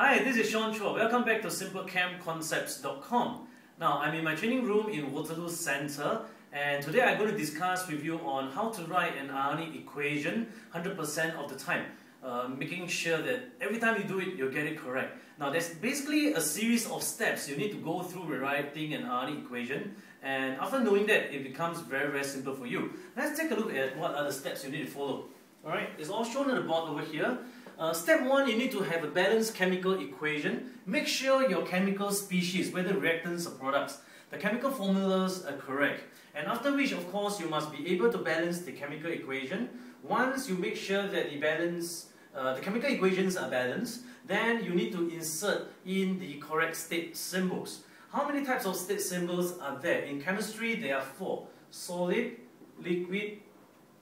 Hi, this is Sean Chua. Welcome back to SimpleChemConcepts.com. Now, I'm in my training room in Waterloo Center, and today I'm going to discuss with you on how to write an ionic equation 100% of the time, uh, making sure that every time you do it, you get it correct. Now, there's basically a series of steps you need to go through writing an ionic equation, and after knowing that, it becomes very, very simple for you. Let's take a look at what are the steps you need to follow. Alright, it's all shown on the board over here. Uh, step one, you need to have a balanced chemical equation. Make sure your chemical species, whether reactants or products, the chemical formulas are correct. And after which, of course, you must be able to balance the chemical equation. Once you make sure that the balance, uh, the chemical equations are balanced, then you need to insert in the correct state symbols. How many types of state symbols are there? In chemistry, there are four. Solid, liquid,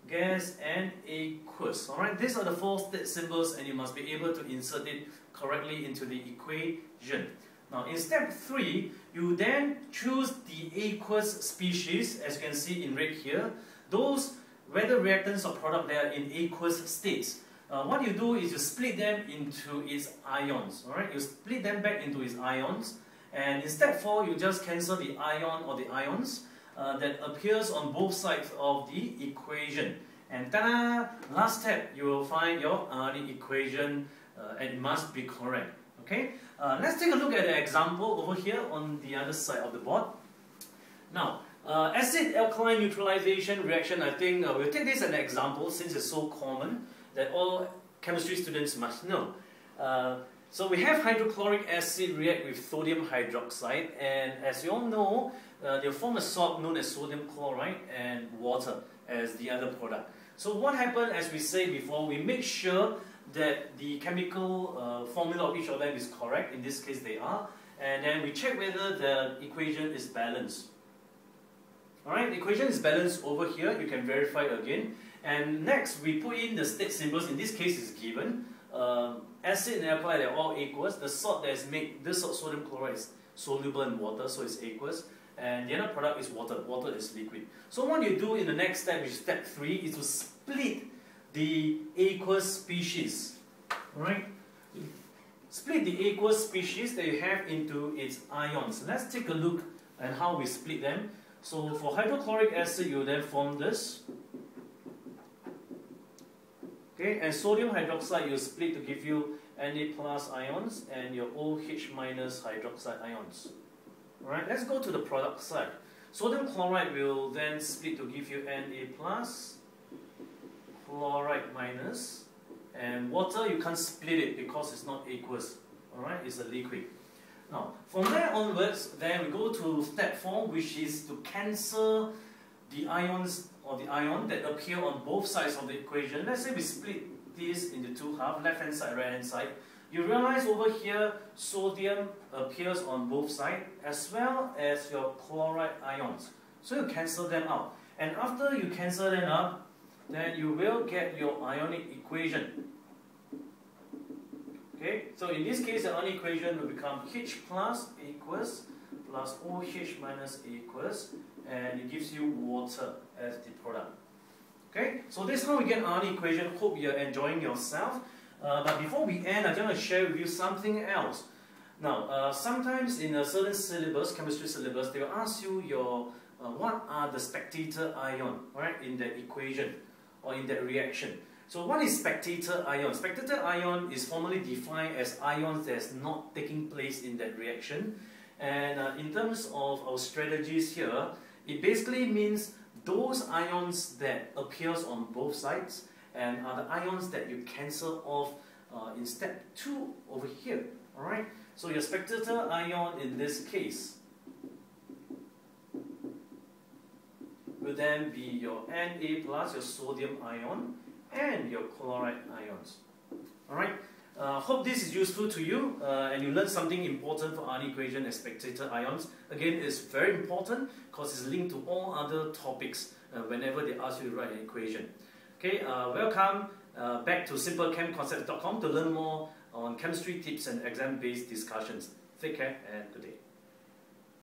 gas, and aqueous. Alright, these are the four state symbols and you must be able to insert it correctly into the equation. Now in step 3, you then choose the aqueous species, as you can see in red here. Those, whether reactants or product, they are in aqueous states. Uh, what you do is you split them into its ions. Alright, you split them back into its ions. And in step 4, you just cancel the ion or the ions uh, that appears on both sides of the equation. And ta-da! Last step, you will find your uh, the equation uh, and it must be correct. Okay? Uh, let's take a look at an example over here on the other side of the board. Now, uh, acid-alkaline neutralization reaction, I think uh, we'll take this as an example since it's so common that all chemistry students must know. Uh, so we have hydrochloric acid react with sodium hydroxide and as you all know, uh, they form a salt known as sodium chloride and water as the other product. So what happened, as we say before, we make sure that the chemical uh, formula of each of them is correct, in this case they are, and then we check whether the equation is balanced. Alright, the equation is balanced over here, you can verify again. And next, we put in the state symbols, in this case is given. Uh, acid and alkali, they're all aqueous. The salt that is made, this salt, sodium chloride is soluble in water, so it's aqueous and the other product is water. Water is liquid. So what you do in the next step, which is step 3, is to split the aqueous species. Right? Split the aqueous species that you have into its ions. Let's take a look at how we split them. So for hydrochloric acid, you then form this. Okay, and sodium hydroxide you split to give you Na plus ions and your OH minus hydroxide ions. Alright, let's go to the product side. Sodium chloride will then split to give you Na plus, chloride minus, and water you can't split it because it's not aqueous. Alright, it's a liquid. Now, from there onwards, then we go to step 4, which is to cancel the ions or the ion that appear on both sides of the equation. Let's say we split this into two halves, left hand side, right hand side. You realize over here sodium appears on both sides as well as your chloride ions. So you cancel them out. And after you cancel them out, then you will get your ionic equation. Okay, so in this case the ionic equation will become H plus aqueous plus OH minus aqueous and it gives you water as the product. Okay, so this is how we get ionic equation. Hope you're enjoying yourself. Uh, but before we end, I just want to share with you something else. Now, uh, sometimes in a certain syllabus, chemistry syllabus, they will ask you your uh, what are the spectator ion, right, in that equation or in that reaction. So what is spectator ion? Spectator ion is formally defined as ions that's not taking place in that reaction. And uh, in terms of our strategies here, it basically means those ions that appears on both sides and are the ions that you cancel off uh, in step 2 over here. Alright, so your spectator ion in this case will then be your Na plus, your sodium ion, and your chloride ions. Alright, uh, hope this is useful to you uh, and you learned something important for ionic equation and spectator ions. Again, it's very important because it's linked to all other topics uh, whenever they ask you to write an equation. Okay, uh, welcome uh, back to simplechemconcepts.com to learn more on chemistry tips and exam-based discussions. Take care and good day.